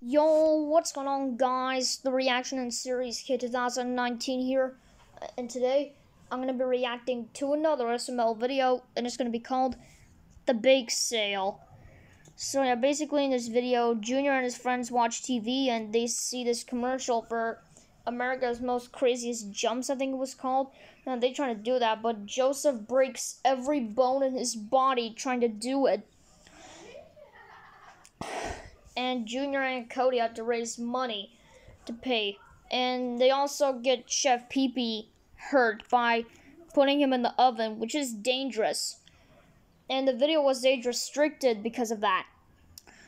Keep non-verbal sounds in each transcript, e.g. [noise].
Yo, what's going on, guys? The Reaction and Series Kid 2019 here, uh, and today I'm gonna be reacting to another SML video, and it's gonna be called The Bake Sale. So, yeah, basically in this video, Junior and his friends watch TV and they see this commercial for America's Most Craziest Jumps, I think it was called. And they trying to do that, but Joseph breaks every bone in his body trying to do it and Junior and Cody have to raise money to pay. And they also get Chef Pee Pee hurt by putting him in the oven, which is dangerous. And the video was age restricted because of that.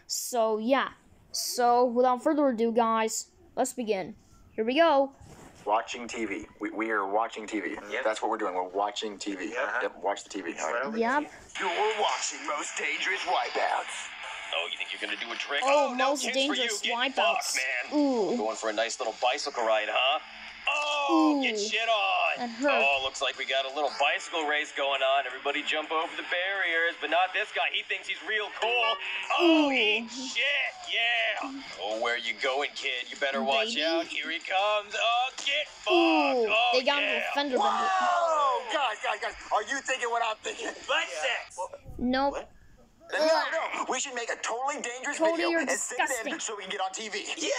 So, yeah. So, without further ado, guys, let's begin. Here we go. Watching TV. We, we are watching TV. Yep. That's what we're doing. We're watching TV. Yeah. Yep. Watch the TV. All right. Yep. You're watching Most Dangerous Wipeouts. Oh, you think you're gonna do a trick? Oh, oh no most chance dangerous Get wipeouts. fucked, man. Ooh. Going for a nice little bicycle ride, huh? Oh, Ooh. get shit on. That hurt. Oh, looks like we got a little bicycle race going on. Everybody jump over the barriers, but not this guy. He thinks he's real cool. Oh, Ooh. eat shit, yeah. Oh, where you going, kid? You better watch Baby. out. Here he comes. Oh, get fucked. Ooh, oh, they got yeah. a fender bender. Oh, guys, guys, guys. Are you thinking what I'm thinking? Butt sex. Nope. What? No, no. We should make a totally dangerous Cody, video you're and send it disgusting. in so we can get on TV. Yeah.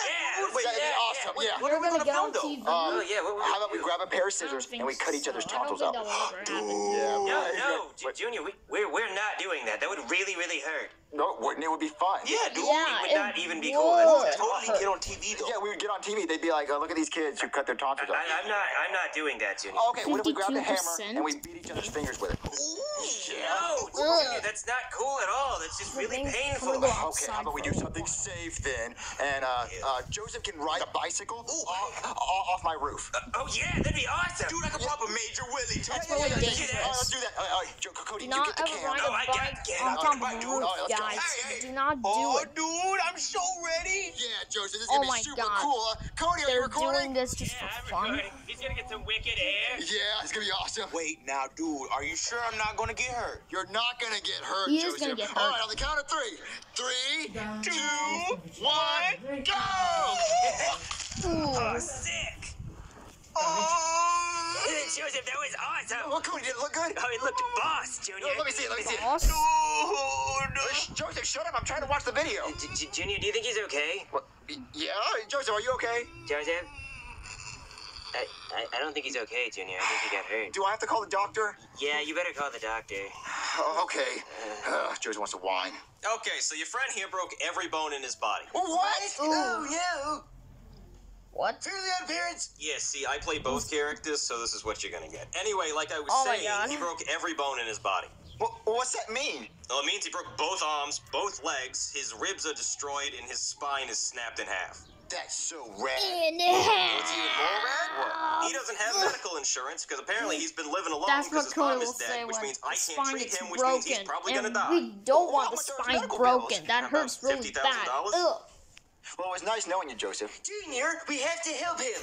Wait, that'd be awesome. Yeah. What, We're we gonna gonna film TV. though? Um, Oh, yeah, what- what how about we do? grab a pair of scissors and we cut each other's so. I tonsils think out? that'll ever happen. Yeah. No, right. no, But- Junior, we, we're, we're not doing that. That would really, really hurt. No, wouldn't it would be fun? Yeah, dude. Yeah, it would not even be would. cool. Let's Hurt. totally get on TV though. Yeah, we would get on TV. They'd be like, oh, look at these kids who cut their tonsils off." I, I'm not. I'm not doing that, Junior. Okay, what if we grab the hammer and we beat each other's fingers with it? No, Ugh. Junior, that's not cool at all. That's just really painful. come and go. Okay, how about we do something safe then? And uh, uh, Joseph can ride a bicycle off, off my roof. Oh yeah, that'd be awesome. Dude, I could pop a major willy. That's Yeah, yeah, really yeah, dangerous. All right, let's do that. All right, all right, Jo- Cody, Do you not get the ever cam. ride No, a I got- bike get on out. top of Come a on, roof, dude. All right, let's go. Guys. Hey, hey. Do not do Oh, it. dude, I'm so ready. Yeah, Joseph, this is Oh gonna be super God. cool. Cody, are you They're recording? doing this just for fun. He's gonna get some wicked air. Yeah, it's gonna be awesome. Wait, now, dude, are you sure I'm not gonna get hurt? You're not gonna get hurt, He is Joseph. gonna get hurt. All right, on the count of three. Three, two, one, go! Ooh. [laughs] Oh, sick. Oh! [laughs] Joseph, that was awesome. Well, Cody, did it look good? Oh, it looked boss, Junior. No, let me see it, let me see it. Boss. Uh, sh- Joseph, shut up. I'm trying to watch the video. J- J- Junior, do you think he's okay? What? Yeah, Joseph, are you okay? Joseph? I, I, I don't think he's okay, Junior. I think he got hurt. Do I have to call the doctor? Yeah, you better call the doctor. Oh, okay. Uh, Joseph wants to whine. Okay, so your friend here broke every bone in his body. What? Ooh. yeah. What? Feel the appearance. Yeah, see, I play both characters, so this is what you're gonna get. Anyway, like I was Oh saying, he broke every bone in his body. Well, what's that mean? Well, it means he broke both arms, both legs, his ribs are destroyed, and his spine is snapped in half. That's so rad. In What's even more rad? What? He doesn't have medical insurance because apparently he's been living alone That's because what his mom is dead, which means I can't treat gets him, which means he's probably gonna die. we don't want the spine broken. bills? That About hurts really bad. Ugh. Well, it was nice knowing you, Joseph. Junior, we have to help him.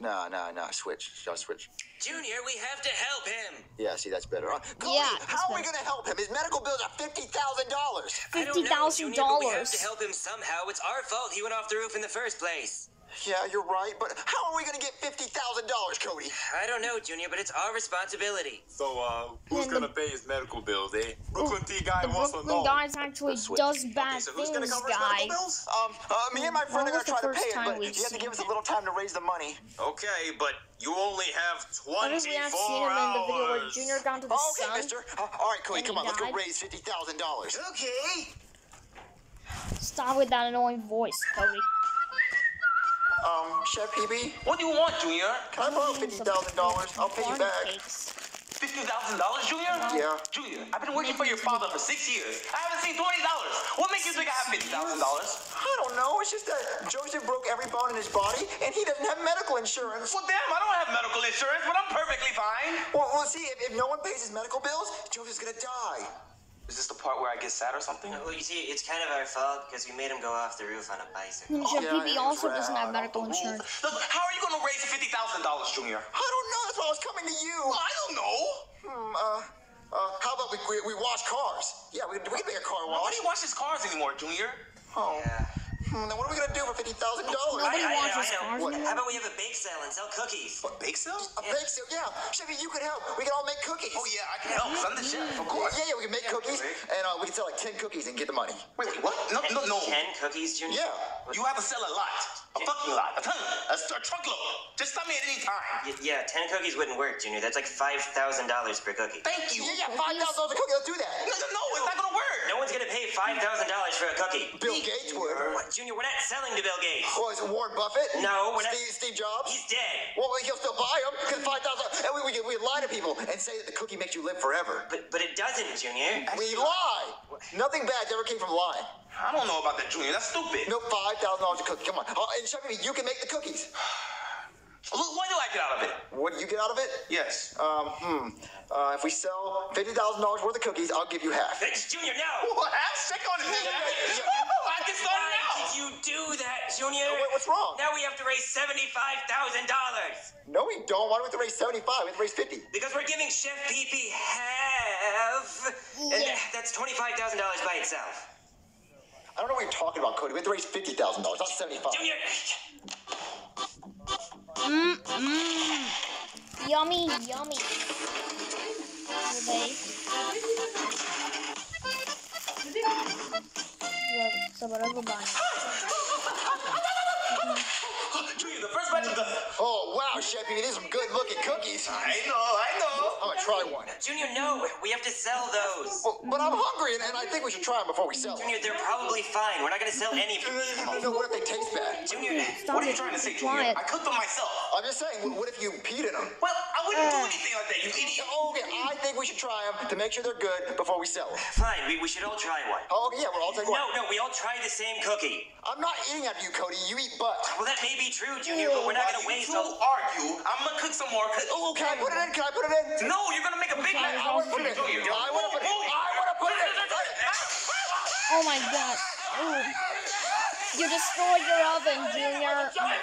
No, no, no. Switch. Just switch. Junior, we have to help him. Yeah, see, that's better. Uh, Cody, Yeah, how that's are we gonna help him? His medical bills are fifty thousand dollars. I don't Fifty know, thousand Junior, but We have dollars. to help him somehow. It's our fault he went off the roof in the first place. Yeah, you're right. But how are we gonna get fifty thousand dollars, Cody? I don't know, Junior, but it's our responsibility. So, uh, who's gonna pay his medical bills, eh? Brooklyn T guy The wants to Brooklyn know. guys actually does bad Okay, so who's gonna things, cover his guys. medical bills? Um, uh, me and my friend When are gonna try to pay it, but we've you have to give us a little time to raise the money. Okay, but you only have What 24 if we have seen him in the video where. Junior got to the Oh, okay, sun? Mister. Uh, all right, Cody, come he on. Let's go raise fifty thousand dollars. Okay. Stop with that annoying voice, Cody. Um, Chef Pee Pee, What do you want, Junior? can I borrow fifty thousand dollars? I'll pay you back. Fifty thousand dollars, Junior? Yeah. Junior, I've been working for your father for six years. I haven't seen twenty dollars. What makes you think I have fifty thousand dollars? I don't know. It's just that Joseph broke every bone in his body, and he doesn't have medical insurance. Well, damn, I don't have medical insurance, but I'm perfectly fine. Well, well see, if, if no one pays his medical bills, Joseph's gonna die. Is this the part where I get sad or something? Well, you see, it's kind of our fault because we made him go off the roof on a bicycle. And Chef yeah, Pee also rad. doesn't have medical Rules. insurance. Look, how are you gonna raise fifty thousand dollars, Junior? I don't know. That's why I was coming to you. I don't know. Hmm, uh, uh, how about we, we, we wash cars? Yeah, we, we can make a car wash. Nobody washes cars anymore, Junior. Oh. Yeah. Hmm, then what are we gonna do for fifty thousand dollars? Nobody I- I- watches I know. cars What- anymore. How about we have a bake sale and sell cookies? What, bake sale? A bake sale, yeah. Chevy, you could help. We can all make cookies. Oh, yeah, I can help. I'm the chef, of course. Yeah, yeah, we can make cookies, and uh, we can sell like ten cookies and get the money. Wait, wait, what? No, no, no. Ten cookies, Junior? Yeah. You have to sell a lot. A fucking lot. A ton. A, a truckload. Just stop me at any time. Y- yeah, ten cookies wouldn't work, Junior. That's like five thousand dollars per cookie. Thank you. Yeah, yeah, five thousand dollars a cookie. Let's do that. no, no, it's $5,000 for a cookie. Bill Gates would. What, Junior, we're not selling to Bill Gates. Oh, is it Warren Buffett? No, we're Steve, not. Steve Jobs? He's dead. Well, he'll still buy them because 5000 And we, we, we lie to people and say that the cookie makes you live forever. But, but it doesn't, Junior. We lie. Nothing bad ever came from lying. I don't know about that, Junior. That's stupid. No, $5,000 a cookie. Come on. Uh, and Chevy, you can make the cookies. [sighs] [sighs] [sighs] What do I get out of it? What do you get out of it? Yes. Um, hmm. Uh, if we sell fifty thousand dollars worth of cookies, I'll give you half. Thanks, Junior. No. [laughs] What? Half? Check on it. I can start Why now. did you do that, Junior? Wait, what's wrong? Now we have to raise seventy-five thousand dollars No, we don't. Why do we have to raise seventy-five? We have to raise fifty. because we're giving Chef Pee half, and Yeah. that's twenty-five thousand dollars by itself. I don't know what you're talking about, Cody. We have to raise fifty thousand dollars, not seventy-five. Junior. Mmm, mmm. Yummy, yummy. Today. Sobrang banyak. Junior, the first batch of the. Oh wow, Chevy, these are some good-looking cookies. I know, I know. I'm gonna try one. Junior, no, we have to sell those. Well, but I'm hungry, and, and I think we should try them before we sell them. Junior, they're probably fine. We're not gonna sell any. of [laughs] No, no, what if they taste bad? Junior, Stop What are you trying to say, Junior? Quiet. I cooked them myself. I'm just saying, what if you peed in them? Well, I wouldn't do anything like that, you idiot. Okay, oh, I think we should try them to make sure they're good before we sell them. fine. We, we should all try one. Oh, yeah, we'll all take one. No, no, we all try the same cookie. I'm not eating after you, Cody. You eat butt. Well, that may be true, Junior, but we're not gonna waste two all. argue, I'm gonna cook some more. Cause, Oh, can I put it in? Can I put it in? no, you're gonna make a big mess. I want to put it in. I want to put it in. I want to put it in. Oh my god. Ooh. You destroyed your oven, Junior.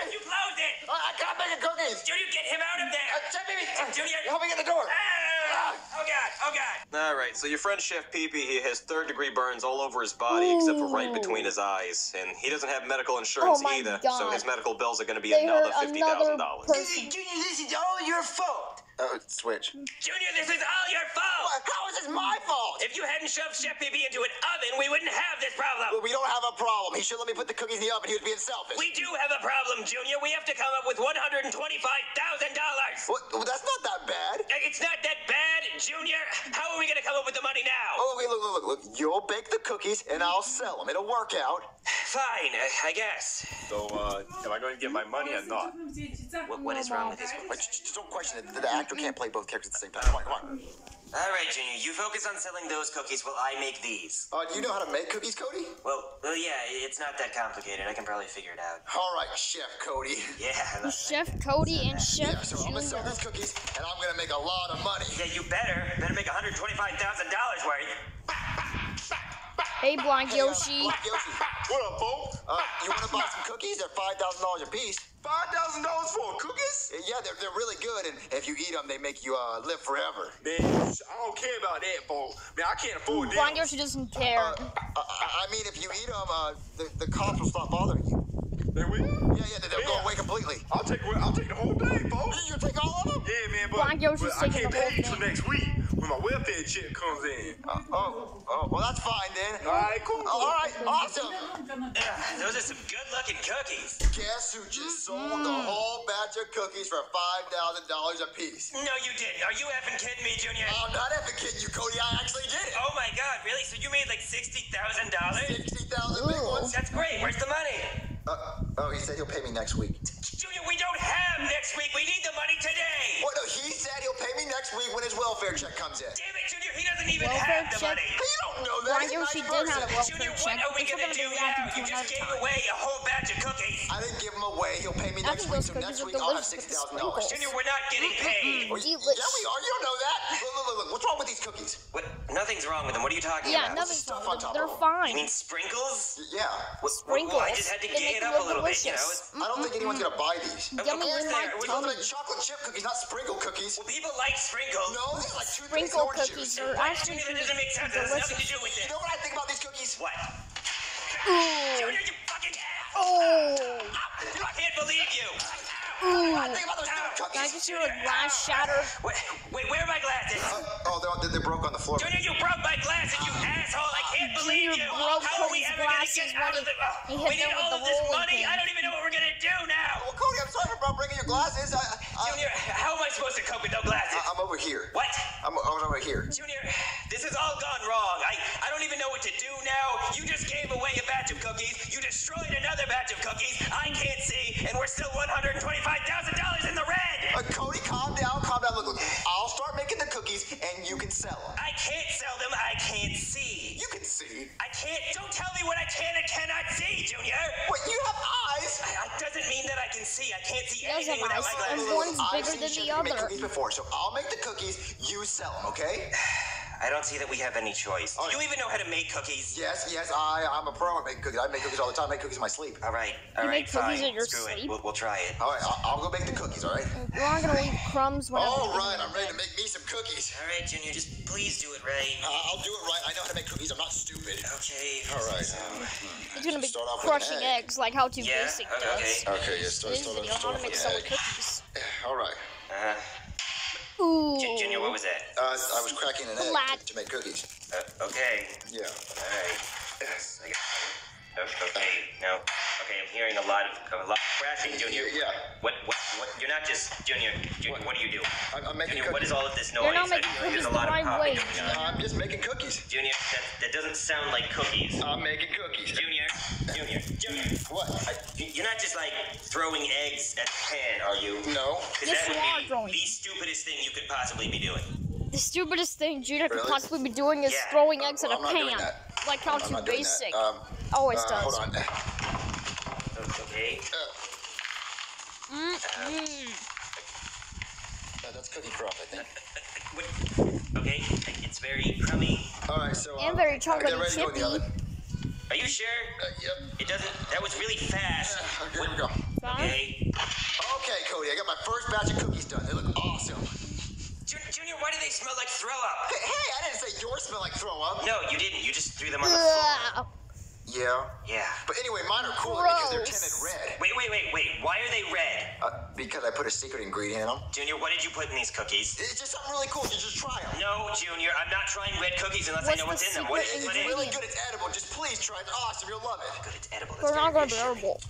You closed it. I, I can't make a cookies. Junior, get him out of Uh, there. Chevy, Junior. help me get the door. Ah! Oh God! Oh God! All right, so your friend Chef Pee Pee, he has third degree burns all over his body except for right between his eyes, and he doesn't have medical insurance Oh my either, so his medical bills are going to be They another hurt fifty another thousand dollars. person. Junior, this is all your fault. Oh, switch. Junior, this is all your fault. How is this my fault? If you hadn't shoved Chef Pee Pee into an oven, we wouldn't have this problem! Well, problem. we don't have a problem. He should let me put the cookies in the oven. He was being selfish. We do have a problem, Junior. We have to come up with one hundred and twenty-five thousand dollars. What? Well, that's not that bad. It's not that bad, Junior. How are we gonna come up with the money now? Oh, okay, look, look, look, look. You'll bake the cookies and I'll sell them. It'll work out. [sighs] Fine, uh, I guess. So, uh, am I going to get my money or not? What, what is wrong with this one? Wait, just, just don't question it. The, the actor can't play both characters at the same time. Come on, come on. All right, Junior. You focus on selling those cookies while I make these. Uh, do you know how to make cookies, Cody? Well, well, yeah. It's not that complicated. I can probably figure it out. All right, Chef Cody. Yeah. I- Chef Cody and Chef Yeah, so I'm gonna sell Junior. these cookies and I'm gonna make a lot of money. Yeah, you better. Better make one hundred twenty-five thousand dollars worth. Hey, Black Hey, uh, Yoshi. Black Yoshi. What up, folks? Uh, you wanna buy some cookies? They're five thousand dollars a piece. Five thousand dollars for cookies? Yeah, they're, they're really good, and if you eat them, they make you uh, live forever. Man, I don't care about that, folks. Man, I can't afford that. that. Yoshi doesn't care. Uh, I, I I mean, if you eat them, uh, the, the cops will stop bothering you. They will? Yeah, yeah, they'll go away completely. I'll take I'll take the whole thing, folks. You take all of them? Yeah, man, but, Black but I can't the pay you till next week when my welfare check comes in. Uh, oh, oh, well, that's fine then. All right, cool. All right, awesome. Ugh, those are some good-looking cookies. Guess who just sold the whole batch of cookies for five thousand dollars a piece? No, you didn't. Are you effing kidding me, Junior? I'm not effing kidding you, Cody. I actually did it. Oh my God, really? So you made like sixty thousand dollars? Sixty thousand big ones. That's great. Where's the money? Uh, oh, he said he'll pay me next week. Junior, we don't have next week. We need the money today. What? No, he said he'll pay me next week when his welfare check comes in. Damn it, Junior. He doesn't even Welfare have the check? money. You don't know that. Black He's a Yoshi nice did person. have a Junior, welfare what check. are we gonna gonna do be now? You just gave time. away a whole batch of cookies. I didn't give him away. He'll pay me next week. So next week I'll have delicious sixty with thousand dollars. Junior, we're not getting paid. Delish. Yeah, we are. You don't know that. [laughs] look, look, what's wrong with these cookies? What? Nothing's wrong with them. What are you talking yeah, about? Yeah, nothing's wrong with them. They're fine. You mean sprinkles? Yeah. What, sprinkles. Well, I just had to gay it up a little delicious. bit, you know? Mm -hmm. I don't think anyone's gonna buy these. Mm-hmm. Yummy of course in We're talking chocolate chip cookies, not sprinkle cookies. Well, people like sprinkles. No, they like chocolate Sprinkle cookies are actually Junior, that doesn't make sense. That has nothing to do with it. You know what I think about these cookies? What? Junior, you fucking! Oh! I can't believe you! God, think about those damn Can I cookies. just hear a glass shatter? Wait, wait, where are my glasses? Oh, oh they're, they broke on the floor. Junior, you broke my glasses, you asshole! I can't believe Junior you! broke How are we Cody's ever gonna glasses get out of the? Oh, he we hit need them with all of this money. pin. I don't even know what we're gonna do now. Well, Cody, I'm sorry about bringing your glasses. I, I, Junior, uh, how am I supposed to cope with no glasses? I, am over here. What? I'm, I was over here. Junior, this has all gone wrong. I, I don't even know what to do now. You just gave away a batch of cookies. You destroyed another batch of cookies. I can't see, and we're still $125,000 in the red. Uh, Cody, calm down, calm down. Look, look, I'll start making the cookies, and you can sell them. I can't sell them. I can't see. You can see. I can't. Don't tell me what I can and cannot see, Junior. What? You have eyes. I, I doesn't mean that I can see. I can't see He does anything have without eyes, my and glasses. one's I've bigger seen than Chef the make cookies before, so I'll make the cookies. You sell them, okay? I don't see that we have any choice. Do you even know how to make cookies? Yes, yes. I, I'm a pro at making cookies. I make cookies all the time. I make cookies in my sleep. All right. All You right. make cookies fine. in your Screw it. We'll, we'll try it. All right, I'll, I'll go make the cookies. All right. You aren't gonna leave [laughs] crumbs whenever. All you right, get I'm ready to make me some cookies. All right, Junior. Just please do it right. Uh, I'll do it right. I know how to make cookies. I'm not stupid. Okay. All right. So, He's gonna be Start off crushing egg. eggs like how Too Yeah, Basic okay, does. okay. Okay, yeah, start, This start, video, how start to off make with sour an egg. cookies. All right. uh, Ooh. J- Junior, what was that? Uh, I was cracking an egg Flat. to, to make cookies. Uh, okay. Yeah. All right. Yes, I got it. O- Okay. No. Okay, I'm hearing a lot of a lot of crashing, Junior. Yeah. What? What? What? You're not just Junior. Junior, what, do you do? I'm, I'm making Junior, cookies. is all of this noise? You're not making feel there's cookies a lot the of right popping way. I'm just making cookies. Junior, that, that doesn't sound like cookies. I'm making cookies. Junior, Junior, Junior. What? I, you're not just like throwing eggs at the pan, are you? No. Because Yes, that you would are be throwing. the stupidest thing you could possibly be doing. The stupidest thing Junior could possibly be doing is Yeah. throwing Uh, eggs in well, a I'm not doing pan, that. like how I'm Too Basic that. Um, always uh, does. Hold on. Okay. Uh, Mm-mm. uh, that's cookie crumb, I think. [laughs] Okay. It's very crummy. All right, so. And um, very get chocolatey ready to go in the chippy. Oven. Are you sure? Uh, yep. It doesn't. That was really fast. Okay, here we go. Fine. Okay. Okay, Cody, I got my first batch of cookies done. They look awesome. Junior, why do they smell like throw up? Hey, hey, I didn't say yours smell like throw up. No, you didn't. You just threw them on the floor. Ugh. Yeah. Yeah. But anyway, mine are cooler because they're tinted red. Wait, wait, wait, wait. Why are they red? Uh, because I put a secret ingredient in them. Junior, what did you put in these cookies? It's just something really cool. You just try them. No, Junior, I'm not trying red cookies unless What's I know what's in them. What is it? secret you It's really good. It's edible. Just please try it. It's awesome. You'll love it. Good, it's edible. They're That's not gonna be reassuring. edible.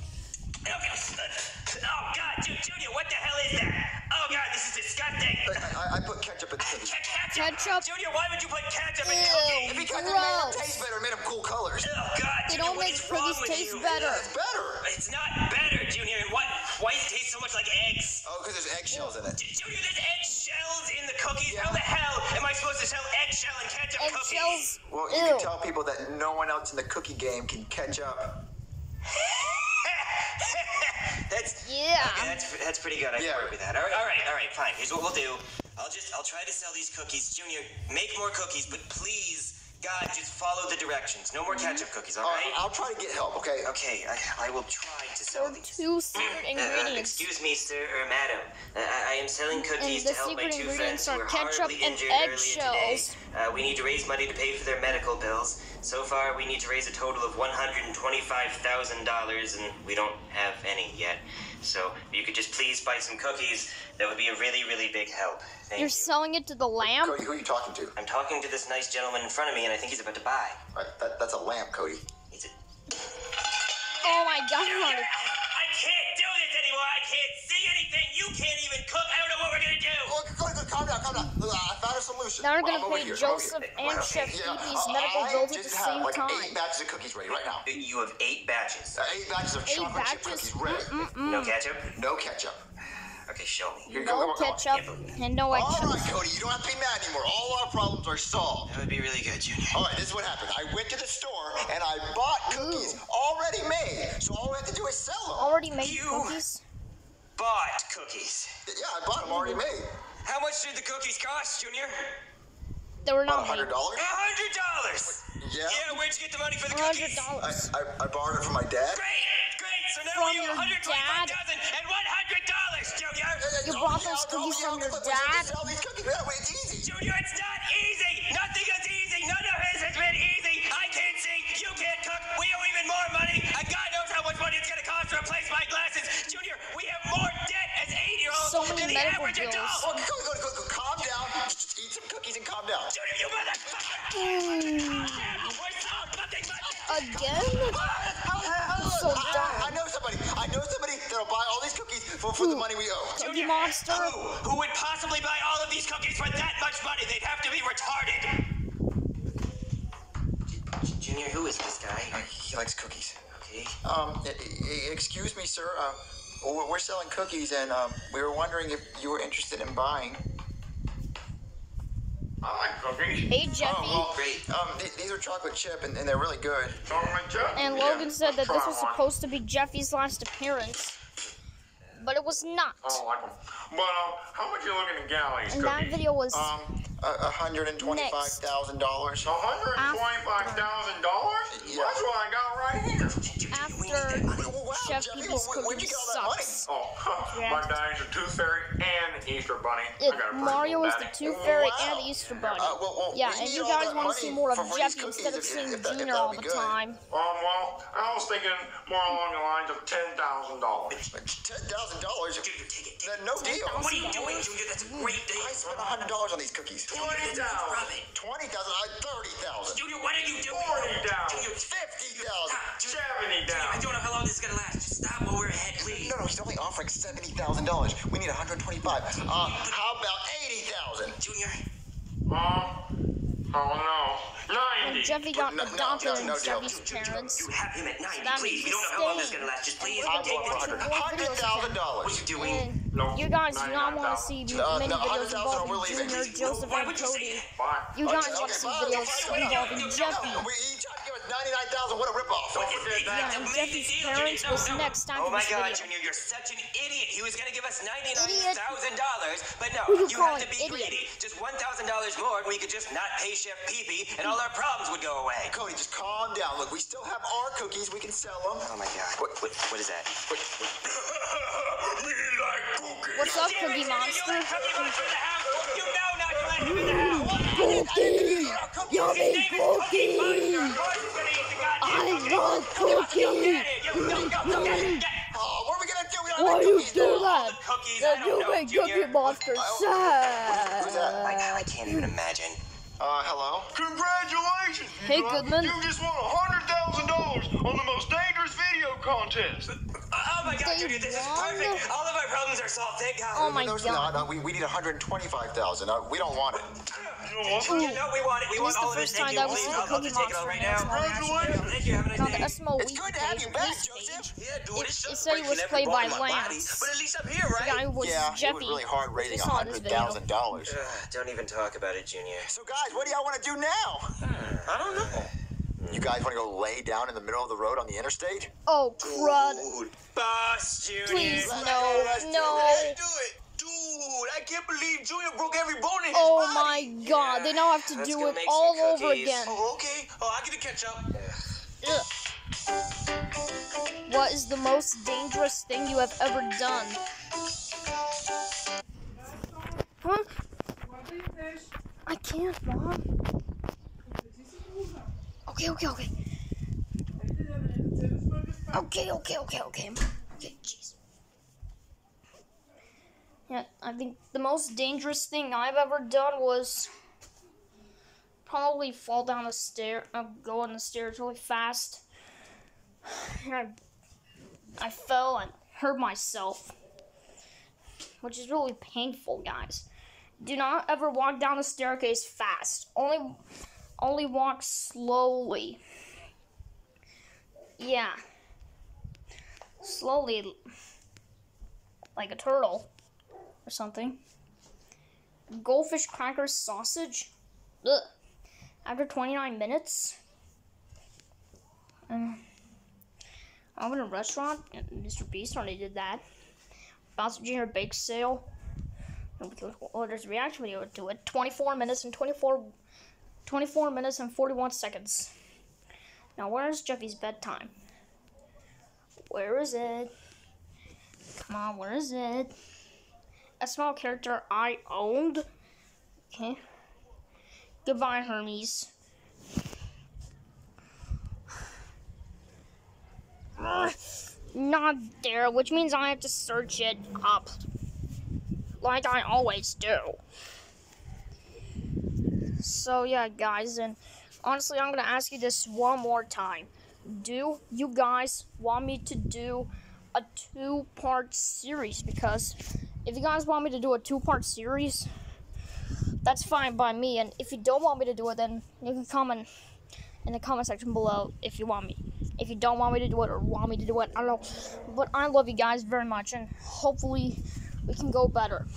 Okay. [laughs] Oh God, Junior, what the hell is that? Oh God, this is disgusting. I, I, I put ketchup in the cookies. Ketchup. Ketchup? Junior, why would you put ketchup in Ew. cookies? Because it made them taste better. It made them cool colors. Oh God, They Junior, don't what make is wrong cookies with taste you? better. It's better. It's not better, Junior. What? Why does it taste so much like eggs? Oh, because there's eggshells in it. J- Junior, there's eggshells in the cookies. Yeah. How the hell am I supposed to sell eggshell and ketchup cookies? Eggshells. Well, you Ew. can tell people that no one else in the cookie game can catch up. [laughs] that's Yeah. Okay, that's that's pretty good. I Yeah. can work with that. All right, all right, all right. Fine. Here's what we'll do. I'll just I'll try to sell these cookies, Junior. Make more cookies, but please, God, just follow the directions. No more ketchup cookies. All All right? right, I'll try to get help, okay? Okay, I, I will try to sell Or these. two secret Uh, uh, ingredients. excuse me, sir or madam. Uh, I I am selling cookies to help my two friends who are were ketchup horribly injured earlier today. Uh, we need to raise money to pay for their medical bills. So far, we need to raise a total of one hundred and twenty-five thousand dollars, and we don't have any yet. So, if you could just please buy some cookies, that would be a really, really big help. Thank You're you. selling it to the lamb? Cody, who are you talking to? I'm talking to this nice gentleman in front of me, and I think he's about to buy. All right, that, that's a lamp, Cody. He's a Oh my god. I can't do this anymore. I can't see anything. You can't even cook. I don't know what we're gonna do. Oh, Cody, Cody, calm down, calm down. Look, I found a solution. Now we're gonna over pay here, Joseph here. and Wow. Chef Yeah, Pee Pee's uh, medical I bills at just the have same like time. eight batches of cookies ready right now. You have eight batches. Uh, eight batches of Eight chocolate chip cookies ready. No ketchup. No ketchup. Okay, show me. Here, come No on, come on. ketchup and no All eggshells. right, Cody, you don't have to be mad anymore. All our problems are solved. That would be really good, Junior. All right, this is what happened. I went to the store and I bought cookies already made. So all we have to do is sell them. Already made You- cookies? Bought cookies. Yeah, I bought them already made. How much did the cookies cost, Junior? They were not a hundred dollars. A hundred dollars. Yeah. Yeah, where'd you get the money for the Hundred cookies? I, dollars. I, I borrowed it from my dad. Great, great. So now From we your owe 125,000 and $100, you brothers those cookies from your dad. Junior, it's not easy. Nothing is easy. None of his has been easy. I can't sing. You can't cook. We owe even more money. And God knows how much money it's going to cost to replace my glasses. Junior, we have more debt as eight-year-olds so than the average bills. adult. Oh, go, go, go, go, calm down. Just eat some cookies and calm down. Junior, you motherfucker. Mm. Again? For the money we owe. Cookie Monster. Who, who would possibly buy all of these cookies for that much money? They'd have to be retarded. Junior, who is this Uh, guy? he likes cookies. Okay. Um, excuse me, sir. Uh, we're we're selling cookies, and um, we were wondering if you were interested in buying. I like cookies. Hey, Jeffy. Oh, Great. um, th- these are chocolate chip, and, and they're really good. Chocolate chip. And Yeah, Logan said that this was one. supposed to be Jeffy's last appearance, but it was not. I don't like them. But um, how much you looking to get on And that video was Um, a a hundred and twenty-five thousand dollars. A hundred and twenty-five thousand dollars? That's what I got right here. After Wow, Chef Jeffy, People's where- cooking get all that money? sucks. Oh, Yeah. my daddy's a tooth fairy and Easter bunny. It, I got a pretty Mario is the. Tooth Fairy Wow. and the Easter Bunny. Uh, well, well, yeah, we and you guys want to see more of for- for Jeffy cookies instead of if- [laughs] seeing if that- if Junior all the good. time. Um, well, I was thinking more along the lines of ten thousand dollars. Ten thousand dollars? Junior, take it. Take. No deal. What are you doing, Junior? That's a great deal. I spent a hundred dollars on these cookies. Twenty thousand. Twenty thousand. Thirty thousand. Junior, what are you doing? Forty down. Junior, Fifty thousand. Seventy I don't know how long this is gonna last. Just stop while we're ahead, please. No, no, he's only offering seventy thousand dollars. We need one hundred twenty-five. Uh, how about eighty thousand? Junior, Um, oh no. Ninety. And Jeffy got No, no, adopted no, no, in no. Jeffy's parents. you have him at 90, that please. means We don't know how long this is gonna last. Just please, I'm take going for it. hundred. Hundred thousand What dollars. are you doing? And No, you guys do not want to see Uh, many no, videos 100,000 involving we're leaving. Junior, Joseph, Why and would you say Cody. that? Bye. You guys Okay, want to okay, see fine, videos fine, involving fine. Jeffy. No, we each tried to give us ninety-nine thousand. What a ripoff. Don't forget that. Yeah, and Jeffy's parents oh was next after Oh my god, video. Junior, you're such an idiot. He was gonna give us $99,000, but no, you you have to be idiot? greedy. Just $1,000 more, and we could just not pay Chef Pee and all our problems would go away. Cody, just calm down. Look, we still have our cookies. We can sell them. Oh my god. What, what, what is that? Wait, wait. [laughs] we like cookies. What's up, Damn Cookie Junior, Monster? You let Cookie Monster in the house. You know not to let him in the house. Yummy His name Cookie I love cookies. Get it. Go, go, go, get it. Get it. Oh, what are we gonna do? We don't Why have you cookies do that? Cookies, I That you make Junior. Cookie Monster Who's sad. that? I, I can't even imagine. Uh, hello. Congratulations. Hey, Eli. Goodman. You just won hundred thousand dollars on the most dangerous video contest. Oh my god, They Junior, this is perfect. All of our problems are solved, thank God. Oh my no, it's god. not. No, we, we need 125,000. Uh, we don't want it. You know what? You know we want it. We This want is the all of it. first Thank time you. that we Please, see I'll, I'll Cookie just take it all Monster right now. Thank you. Have a nice On the day. SMO It's good to have you back, Joseph. Yeah, dude, It- it's it said it was played by Lance. But at least I'm here, The right? guy who was Yeah, Jeffy. it was really hard raising We saw this video. $100,000. Ugh, don't even talk about it, Junior. So, guys, what do y'all want to do now? I don't know. You guys want to go lay down in the middle of the road on the interstate? Oh crud! Dude, boss, Junior. Please Let's no, no. do it. Dude, I can't believe Junior broke every bone in his Oh body. my god! They now have to Let's do it all over again. Oh, okay. Oh, I get to catch up. Ugh. What is the most dangerous thing you have ever done? Huh? I can't, Mom. Okay, okay, okay. Okay, okay, okay, okay. Okay, jeez. Yeah, I think the most dangerous thing I've ever done was probably fall down a stair, uh, go on the stairs really fast. I, I fell and hurt myself, which is really painful, guys. Do not ever walk down the staircase fast. Only, only walk slowly. Yeah, slowly, like a turtle or something. Goldfish crackers sausage. Ugh. After 29 minutes. Um, I went to a restaurant, Mr. Beast already did that. Bowser Jr. bake sale. Well, there's a reaction video to it. 24 minutes and 24, 24 minutes and 41 seconds. Now, where's Jeffy's bedtime? Where is it? Come on, where is it? A small character I owned. Okay. Goodbye, Hermes. Not there, which means I have to search it up. Like I always do. So, yeah, guys, and honestly, I'm gonna ask you this one more time. Do you guys want me to do a two part series because if you guys want me to do a two part series, that's fine by me. And if you don't want me to do it, then you can comment in the comment section below if you want me. If you don't want me to do it or want me to do it, I don't know. But I love you guys very much, and hopefully we can go better.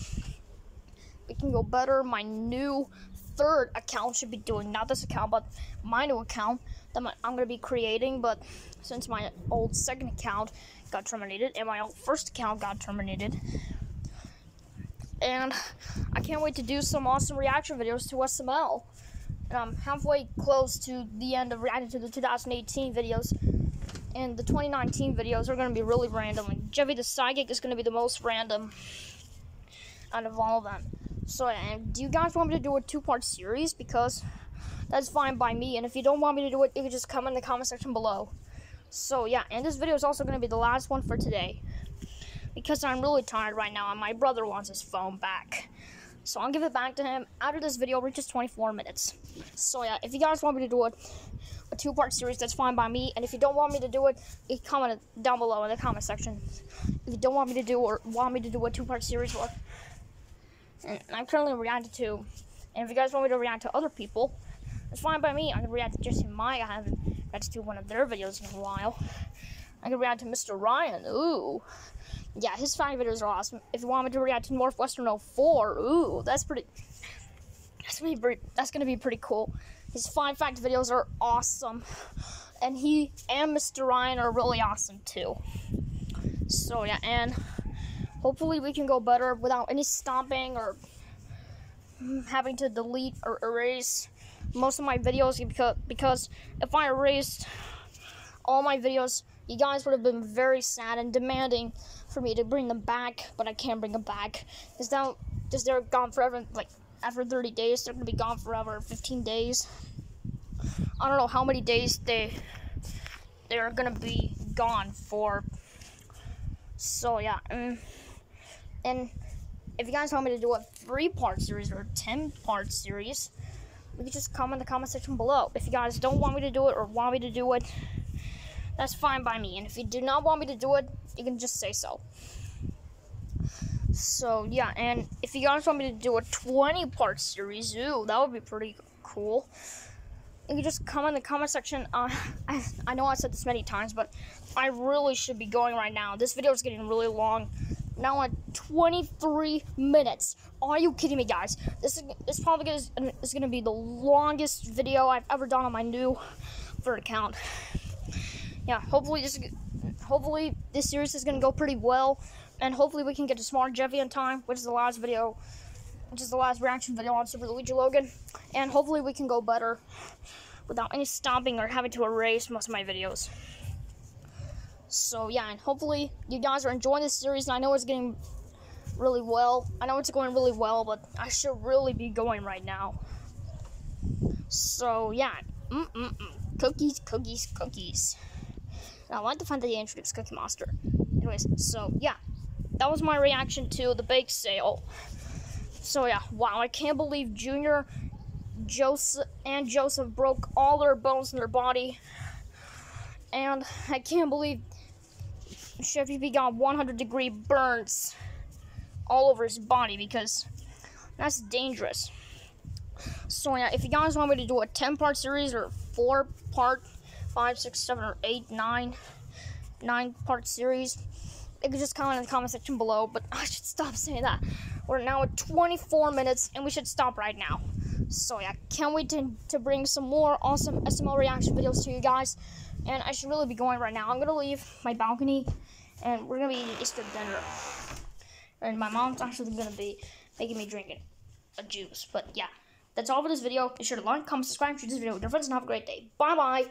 We can go better. My new third account should be doing, not this account, but my new account that I'm going to be creating. But since my old second account got terminated and my old first account got terminated, and I can't wait to do some awesome reaction videos to SML. And I'm halfway close to the end of reacting to the 2018 videos. And the 2019 videos are going to be really random. And Jeffy the Psychic is going to be the most random out of all of them. So, and do you guys want me to do a two-part series? Because that's fine by me. And if you don't want me to do it, you can just comment in the comment section below. So, yeah, and this video is also going to be the last one for today because I'm really tired right now and my brother wants his phone back. So I'll give it back to him after this video reaches 24 minutes. So yeah, if you guys want me to do it, a two-part series, that's fine by me. And if you don't want me to do it, comment down below in the comment section. If you don't want me to do or want me to do a two-part series, or and I'm currently reacting to, and if you guys want me to react to other people, it's fine by me. I can react to Jesse Mike. I haven't reacted to one of their videos in a while. I can react to Mr. Ryan. Ooh yeah, his five videos are awesome. If you want me to react to Northwestern 04, ooh, that's pretty. That's gonna be pretty, that's gonna be pretty cool. His five fact videos are awesome, and he and Mr. Ryan are really awesome too. So yeah, and hopefully we can go better without any stomping or having to delete or erase most of my videos because because if I erased all my videos, you guys would have been very sad and demanding for me to bring them back, but I can't bring them back. Because now, because they're gone forever, like, after 30 days, they're going to be gone forever, 15 days. I don't know how many days they, they're going to be gone for. So, yeah. And, and if you guys want me to do a three-part series or a 10-part series, you can just comment in the comment section below. If you guys don't want me to do it or want me to do it, that's fine by me. And if you do not want me to do it, you can just say so. So, yeah, and if you guys want me to do a 20 part series, ooh, that would be pretty cool. You can just comment in the comment section. Uh, [laughs] I, I know I said this many times, but I really should be going right now. This video is getting really long. Now at 23 minutes. Are you kidding me, guys? This is this probably is, is going to be the longest video I've ever done on my new third account yeah, hopefully this hopefully this series is gonna go pretty well, and hopefully we can get to Smart Jeffy on time, which is the last video, which is the last reaction video on Super Luigi Logan, and hopefully we can go better without any stopping or having to erase most of my videos. So yeah, and hopefully you guys are enjoying this series, and I know it's getting really well. I know it's going really well, but I should really be going right now. So yeah, mm mm mm, cookies, cookies, cookies. I like the fact that they Cookie Monster. Anyways, so yeah, that was my reaction to the bake sale. So yeah, wow, I can't believe Junior, Joseph, and Joseph broke all their bones in their body. And I can't believe Chef Pee Pee got 100 degree burns all over his body because that's dangerous. So yeah, if you guys want me to do a 10 part series or 4 part five, six, seven, or eight, nine, nine part series. You can just comment in the comment section below, but [laughs] I should stop saying that. We're now at 24 minutes, and we should stop right now. So yeah, can't wait to, to bring some more awesome SML reaction videos to you guys. And I should really be going right now. I'm gonna leave my balcony, and we're gonna be eating Easter dinner. And my mom's actually gonna be making me drinking a juice. But yeah, that's all for this video. Be sure to like, comment, subscribe, share this video with your friends, and have a great day. Bye bye.